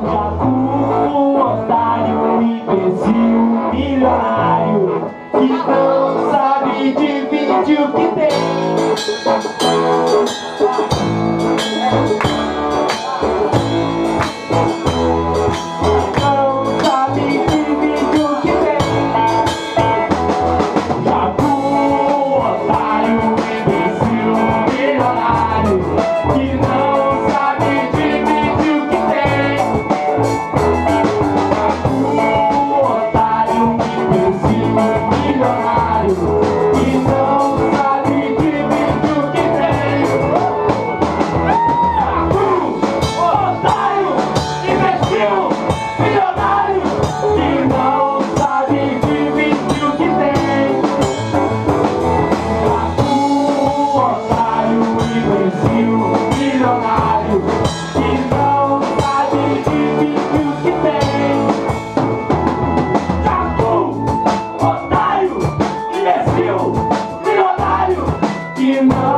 Jacu, otário, imbecil, milionário Que não sabe dividir o que tem. Shima.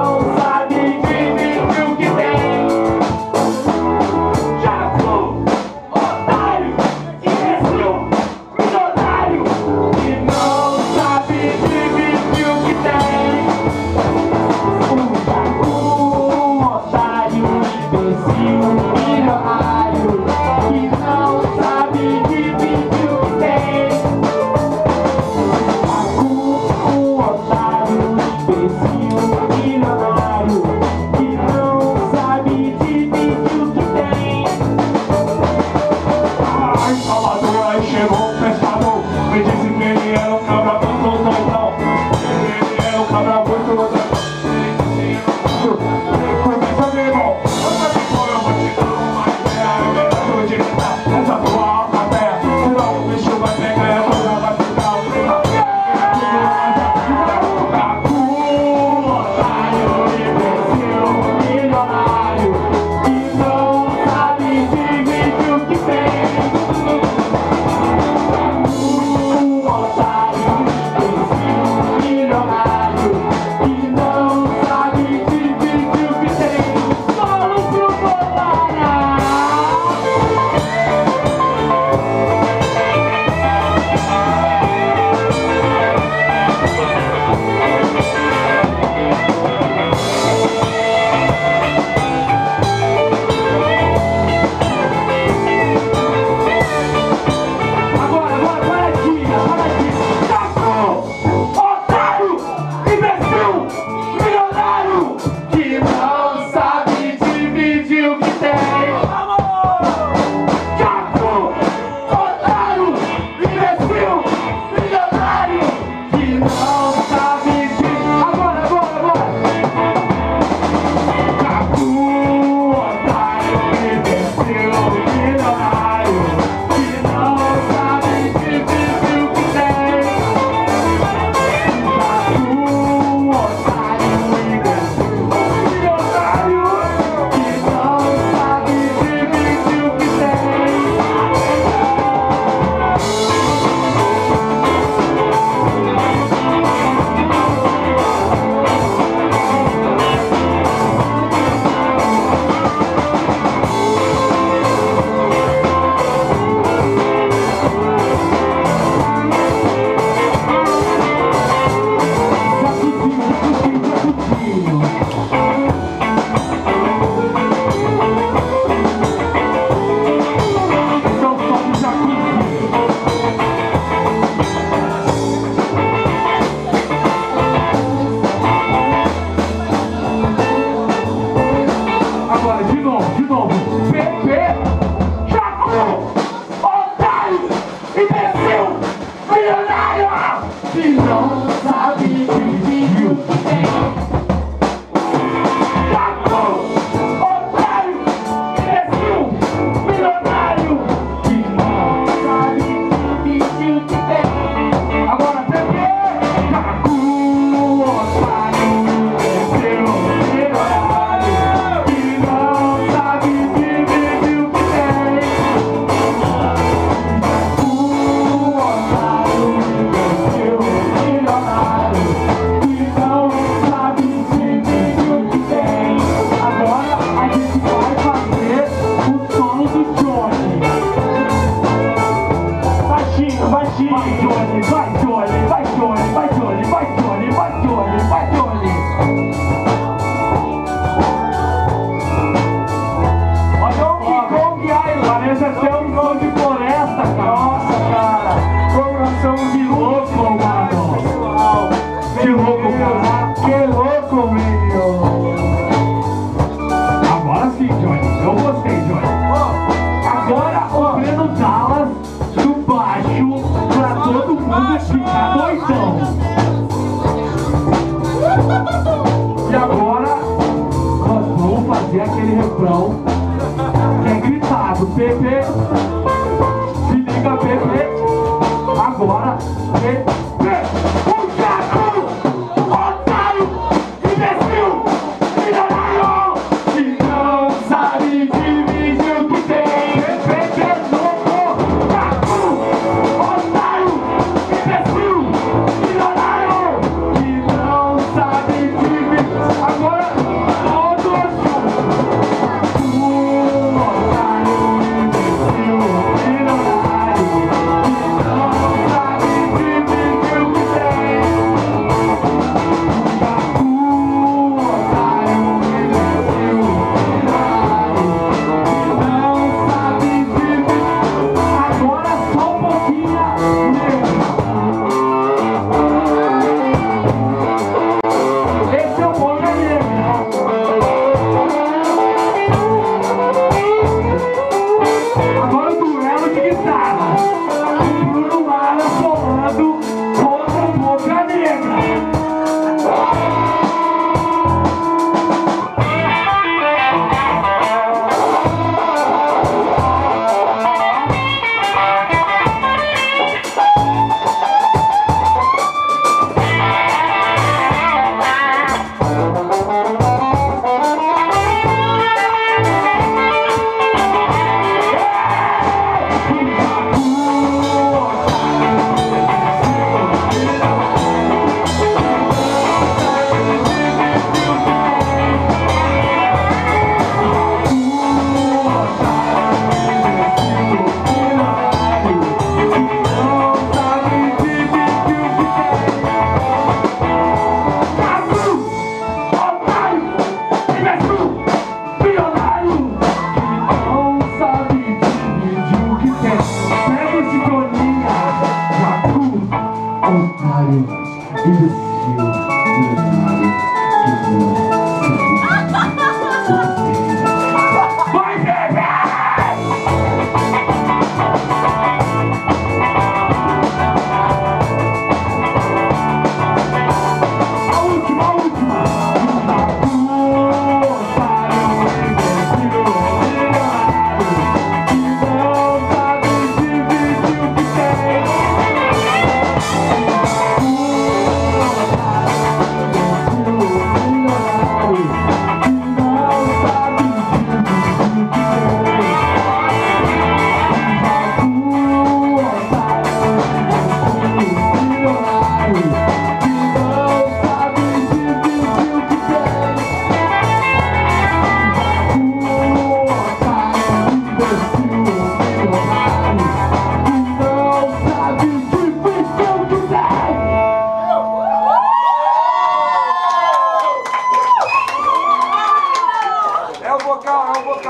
imbecil, milionário, que não sabe que eu tem. O PP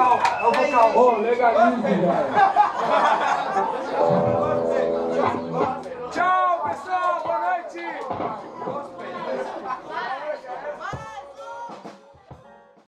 vocal, é o vocal. Ô, legalismo, velho.